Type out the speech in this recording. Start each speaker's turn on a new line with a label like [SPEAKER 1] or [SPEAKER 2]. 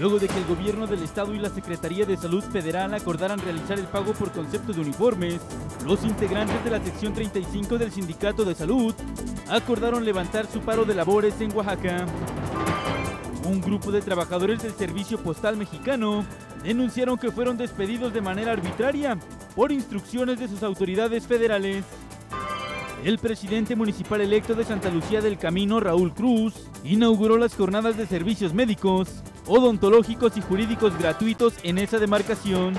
[SPEAKER 1] luego de que el gobierno del estado y la Secretaría de Salud Federal acordaran realizar el pago por concepto de uniformes, los integrantes de la sección 35 del Sindicato de Salud acordaron levantar su paro de labores en Oaxaca. Un grupo de trabajadores del Servicio Postal Mexicano denunciaron que fueron despedidos de manera arbitraria por instrucciones de sus autoridades federales. El presidente municipal electo de Santa Lucía del Camino, Raúl Cruz, inauguró las jornadas de servicios médicos, odontológicos y jurídicos gratuitos en esa demarcación.